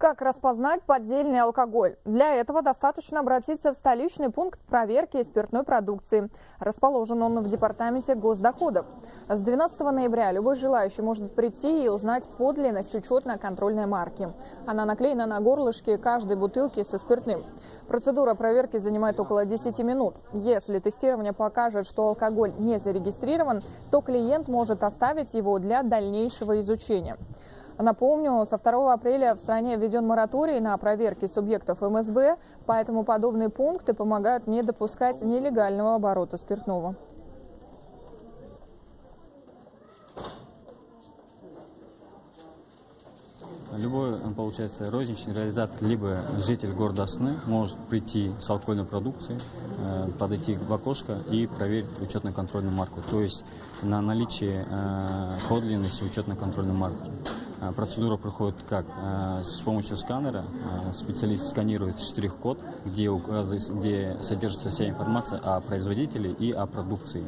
Как распознать поддельный алкоголь? Для этого достаточно обратиться в столичный пункт проверки спиртной продукции. Расположен он в департаменте госдоходов. С 12 ноября любой желающий может прийти и узнать подлинность учетно-контрольной марки. Она наклеена на горлышке каждой бутылки со спиртным. Процедура проверки занимает около 10 минут. Если тестирование покажет, что алкоголь не зарегистрирован, то клиент может оставить его для дальнейшего изучения. Напомню, со 2 апреля в стране введен мораторий на проверки субъектов МСБ, поэтому подобные пункты помогают не допускать нелегального оборота спиртного. Любой, получается, розничный реализатор, либо житель города Сны может прийти с алкогольной продукцией, э, подойти в окошко и проверить учетно-контрольную марку, то есть на наличие э, подлинности учетно-контрольной марки. Э, процедура проходит как? С помощью сканера специалист сканирует штрих-код, где, где содержится вся информация о производителе и о продукции.